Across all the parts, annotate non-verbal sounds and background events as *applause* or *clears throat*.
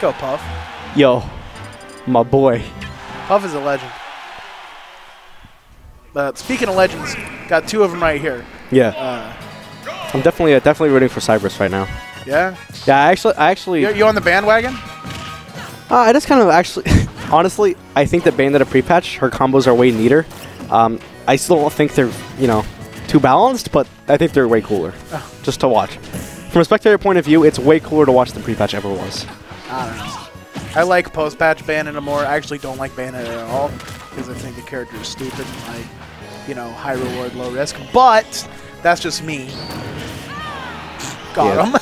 Let's go, Puff. Yo, my boy. Puff is a legend. But speaking of legends, got two of them right here. Yeah, Uh, I'm definitely uh, definitely rooting for Cybrus right now. yeah, Yeah, I actually, I actually, you, you on the bandwagon? uh, I just kind of actually, *laughs* honestly, I think the band that Bayonetta pre-patch, her combos are way neater. Um, I still don't think they're, you know, too balanced, but I think they're way cooler, just to watch. From a spectator point of view, it's way cooler to watch than pre-patch ever was. I don't know. I like post-patch Bayonetta more. I actually don't like Bayonetta at all because I think the character is stupid and like, you know, high reward, low risk. But that's just me. Got him. *laughs*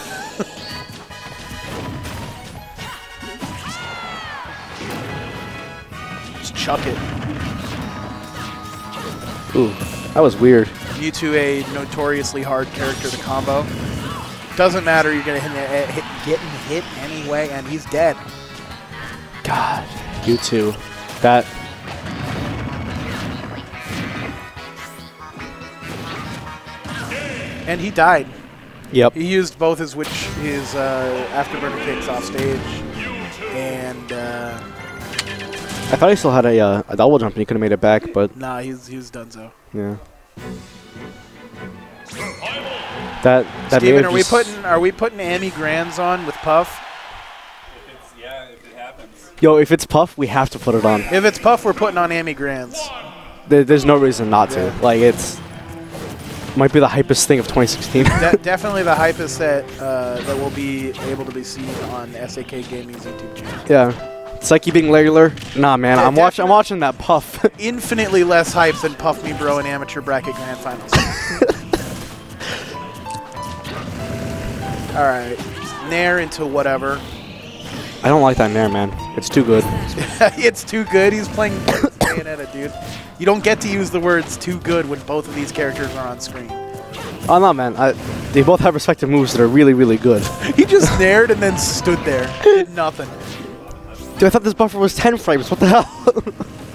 just chuck it. Ooh, that was weird. Mewtwo a notoriously hard character to combo. Doesn't matter, you're gonna hit, hit, hit, getting hit anyway, and he's dead. God, you too. That And he died. Yep. He used both his witch, his uh, afterburner kicks off stage, and uh, I thought he still had a, uh, a double jump and he could have made it back, but nah, he's he's done so. yeah. That that Steven, are we putting are we putting Amy Grands on with Puff? It's, yeah, if it happens. Yo, if it's Puff, we have to put it on. If it's Puff, we're putting on Amy Grands. There, there's no reason not to. Yeah. Like it's might be the hypest thing of 2016. De- *laughs* definitely the hypest that uh, that will be able to be seen on SAK Gaming's YouTube channel. yeah. Psyche being regular. Nah, man. Yeah, I'm watching. I'm watching that Puff. *laughs* Infinitely less hype than Puff Me Bro in amateur bracket grand finals. *laughs* All right, Nair into whatever. I don't like that Nair, man. It's too good. *laughs* it's too good. He's playing *coughs* Bayonetta, dude. You don't get to use the words "too good" when both of these characters are on screen. Oh no, man. I, they both have respective moves that are really, really good. *laughs* He just naired and then stood there, did nothing. Dude, I thought this buffer was 10 frames. What the hell? *laughs*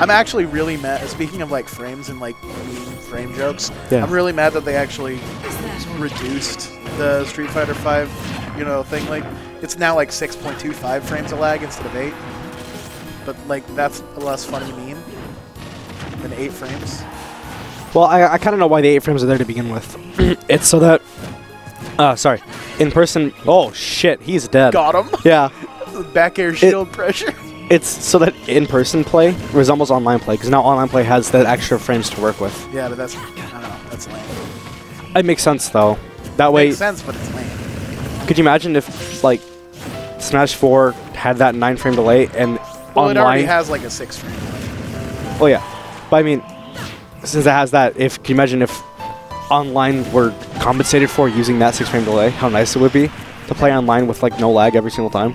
I'm actually really mad. Speaking of like frames and like mean frame jokes, Yeah. I'm really mad that they actually reduced the Street Fighter Five, you know, thing. Like it's now like 6.25 frames a lag instead of eight. But like that's a less funny meme than eight frames. Well, I, I kind of know why the 8 frames are there to begin with. *clears throat* it's so that. Uh, sorry. In person. Oh, shit. He's dead. Got him. Yeah. *laughs* Back air shield pressure. It's so that in person play resembles online play because now online play has that extra frames to work with. Yeah, but that's I don't know. That's lame. It makes sense though. That way, Makes sense, but it's lame. could you imagine if like Smash 4 had that 9 frame delay and Well, it already has like a six frame. oh yeah. But I mean, since it has that, if can you imagine if online were compensated for using that 6 frame delay, how nice it would be to play online with like no lag every single time.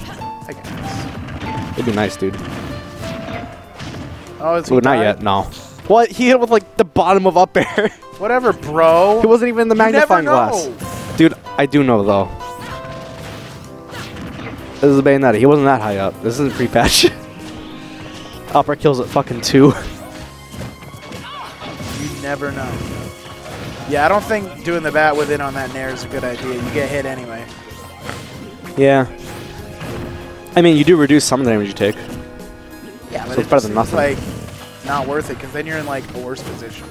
It'd be nice, dude. Oh, it's not yet. No. What? He hit with like the bottom of up air. *laughs* Whatever, bro. he wasn't even in the magnifying glass. Dude, I do know though. This is a Bayonetta. He wasn't that high up. This isn't pre-patch. *laughs* Upper kills at fucking two. *laughs* You never know. Yeah, I don't think doing the bat within on that nair is a good idea. You get hit anyway. yeah. I mean, you do reduce some of the damage you take. Yeah, but So it's better than nothing. Like, not worth it because then you're in like a worse position.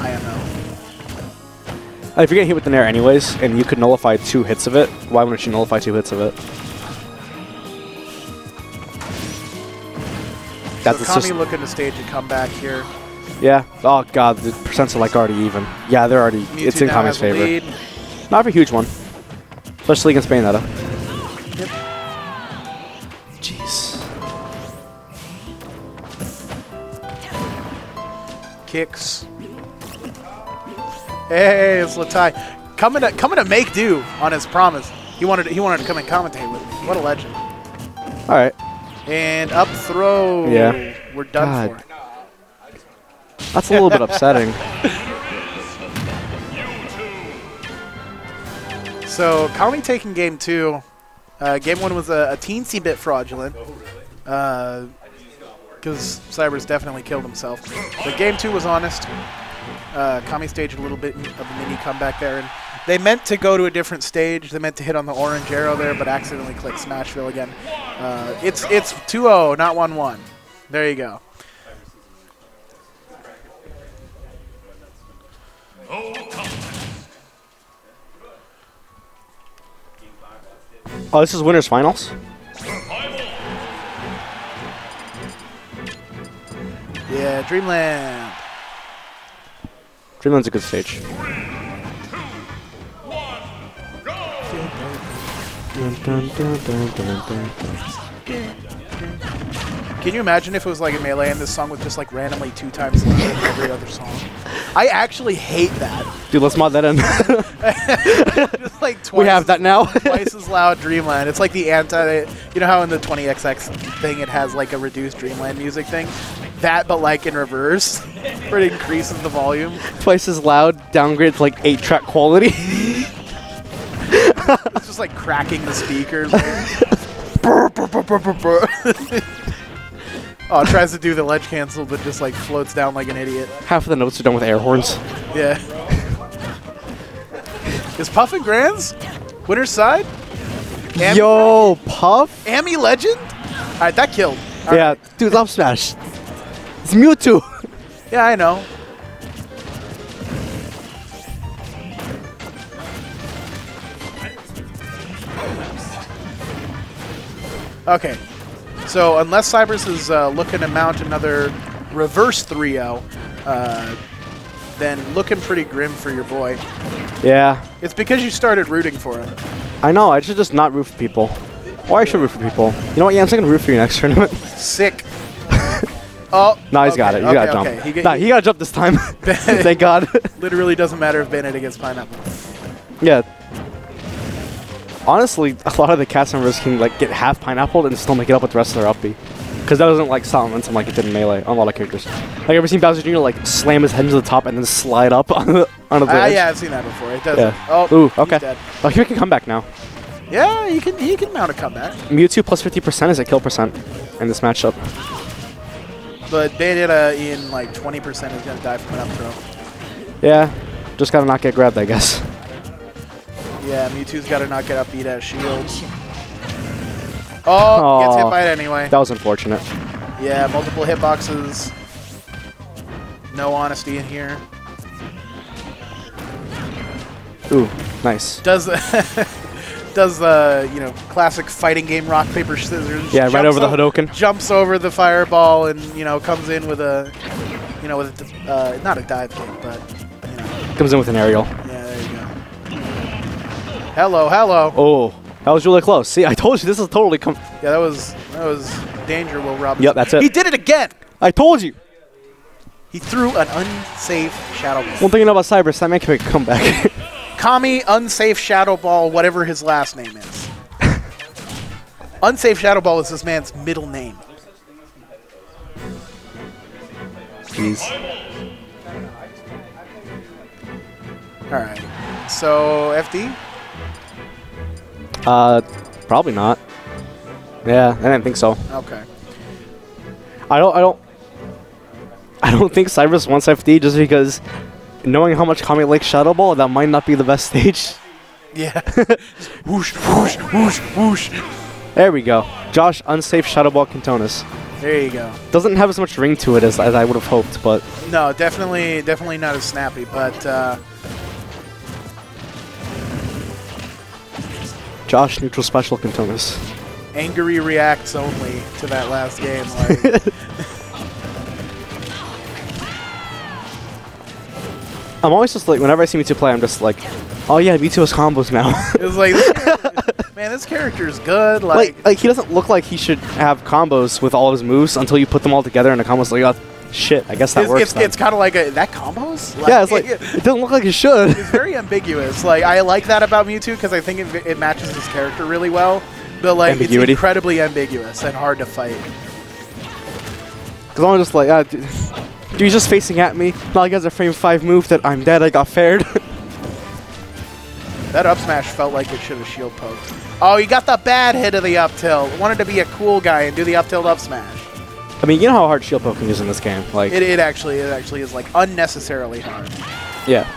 I don't know. Uh, If you're getting hit with the Nair anyways, and you could nullify two hits of it, why wouldn't you nullify two hits of it? That's so Kami looking to stage a comeback here. yeah. Oh god, the percents are like already even. Yeah, they're already. Mewtwo it's in Kami's favor. lead. Not a huge one, especially against Bayonetta. Yep. Kicks. Hey, it's Latai. Coming to coming to make do on his promise. He wanted to, he wanted to come and commentate with me. What a legend. All right. And up throw. Yeah. We're done God. for. That's a little bit upsetting. *laughs* So Kami taking game two. Uh, game one was a, a teensy bit fraudulent. Because Cybrus definitely killed himself. But game two was honest. Uh, Kami staged a little bit of a mini comeback there. And They meant to go to a different stage. They meant to hit on the orange arrow there, but accidentally clicked Smashville again. Uh, it's it's 2-0, not 1-1. There you go. Oh, this is winners finals. Yeah, Dreamland. Dreamland's a good stage. Can you imagine if it was like a melee and this song was just like randomly two times louder than every other song? I actually hate that. Dude, let's mod that in. *laughs* Just like twice *laughs* we have that now. twice as loud Dreamland. It's like the anti. You know how in the 20XX thing it has like a reduced Dreamland music thing? That, but like in reverse, *laughs* where it increases the volume. Twice as loud, downgrade to like 8 track quality. *laughs* It's just like cracking the speakers. *laughs* Oh, it tries to do the ledge cancel, but just like floats down like an idiot. Half of the notes are done with air horns. Yeah. Is Puff and Grands winner's side? Am- Yo, Puff? Amy Legend? All right, that killed. All yeah, right. dude, Up Smash. It's Mewtwo. *laughs* Yeah, I know. Okay. So unless Cybrus is uh, looking to mount another reverse 3-0, uh, then looking pretty grim for your boy. Yeah, It's because you started rooting for him. I know. I should just not root for people. Or I should root for people. You know what? Yeah, I'm just gonna root for you next tournament. Sick. *laughs* oh. no, he's got it. You okay, gotta jump. okay. He, get- nah, he gotta jump this time. *laughs* *laughs* Thank God. *laughs* literally doesn't matter if Bennett against Pineapple. yeah. Honestly, a lot of the cast members can like get half pineapple and still make it up with the rest of their up B. Because that doesn't like stop momentum like it did in Melee on a lot of characters. Like, ever seen Bowser Jr. like slam his head into the top and then slide up on the, onto the Ah, edge? yeah, I've seen that before. It does. Yeah. Oh, Ooh, he's okay. dead. Oh, here can come back now. Yeah, he can. He can mount a comeback. Mewtwo plus 50% is a kill percent in this matchup. But Bayonetta uh, in like 20% is gonna die from an up throw. Yeah, just gotta not get grabbed, I guess. Yeah, Mewtwo's got to not get up beat at shields. Oh, gets hit by it anyway. That was unfortunate. Yeah, multiple hitboxes. No honesty in here. Ooh, nice. Does the *laughs* does the you know classic fighting game rock paper scissors? Yeah, right over the Hadoken. Jumps over the fireball and you know comes in with a you know with a, uh, not a dive kick, but you know Comes in with an aerial. yeah there you go. Hello, hello. Oh, that was really close. See, I told you this is totally com- Yeah, that was that was danger, Will Robinson. Yep, that's it. He did it again. I told you. He threw an unsafe shadow ball. One thing you know about Cybrus, that man can make a comeback. *laughs* Kami unsafe shadow ball, whatever his last name is. *laughs* unsafe shadow ball is this man's middle name. Jeez. All right. So FD. Uh, probably not. Yeah, I didn't think so. Okay. I don't. I don't. I don't think Cybrus wants FD just because knowing how much Kami likes Shadow Ball, that might not be the best *laughs* stage. Yeah. *laughs* whoosh, whoosh, whoosh, whoosh. There we go. Josh, unsafe Shadow Ball Kentonis. There you go. Doesn't have as much ring to it as, as I would have hoped, but No, definitely, definitely not as snappy, but uh, Josh, neutral special Kentonis. angry reacts only to that last game. Like, *laughs* I'm always just like, whenever I see Mewtwo play, I'm just like, oh yeah, Mewtwo has combos now. *laughs* it's like, this *laughs* man, this character is good. Like, like, like he doesn't look like he should have combos with all of his moves until you put them all together in a combo. So like, oh, shit, I guess that it's, works. it's, it's kind of like a, that combos. Like, yeah, it's like it doesn't look like it should. it's very ambiguous. Like I like that about Mewtwo because I think it, it matches his character really well. But like Ambiguity. it's incredibly ambiguous and hard to fight. Because I'm just like, ah, *laughs* dude, he's just facing at me. Not like he has a frame five move that I'm dead. I got fared. *laughs* That up smash felt like it should have shield poked. Oh, he got the bad hit of the up tilt. Wanted to be a cool guy and do the up tilt up smash. I mean, you know how hard shield poking is in this game. Like, It, it actually it actually is like unnecessarily hard. yeah.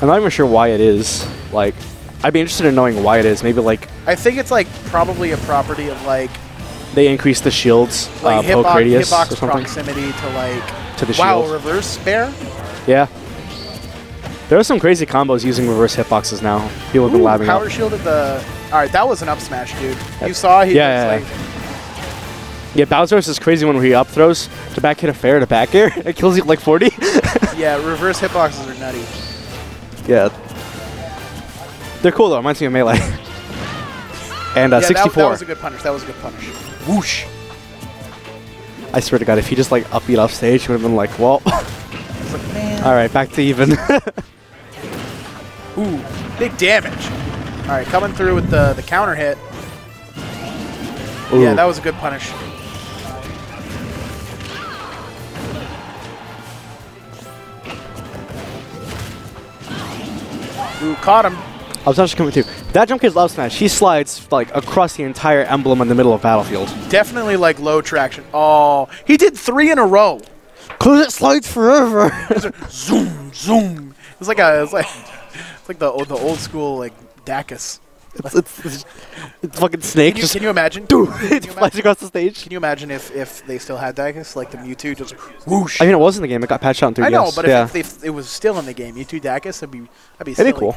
I'm not even sure why it is. Like, I'd be interested in knowing why it is. Maybe like I think it's like probably a property of like they increase the shield's uh, like poke hitbox, radius or something proximity to like to the wow shield. reverse bear. Yeah. There are some crazy combos using reverse hitboxes now. People have been Ooh, labbing power up. shielded the. All right, that was an up smash, dude. Yeah. You saw he Yeah, was yeah, like, Yeah, Bowser's is crazy when he up throws to back hit a fair to back air. *laughs* It kills you like 40. *laughs* yeah, reverse hitboxes are nutty. yeah. They're cool though. Reminds me of Melee. *laughs* and uh, yeah, that, 64. that was a good punish. That was a good punish. Whoosh. I swear to God, if he just like up beat off stage, he would have been like, well, like, all right, back to even. *laughs* Ooh, big damage. All right, coming through with the the counter hit. Yeah, that was a good punish. Ooh, caught him. I was actually coming through. That jump kid's love smash. He slides like across the entire emblem in the middle of battlefield. Definitely like low traction. Oh, he did three in a row. Cause it slides forever. Zoom, zoom. It's like a, it's like, it's like the old, the old school like DACUS. it's, it's, it's, it's fucking snake Can you, just can you imagine? dude, it flies across the stage. can you imagine if if they still had DACUS, like the Mewtwo, just whoosh? I mean, it was in the game. It got patched out in 3DS. I know, but yeah. if, if, if it was still in the game, Mewtwo DACUS, that'd be that'd be It'd be cool.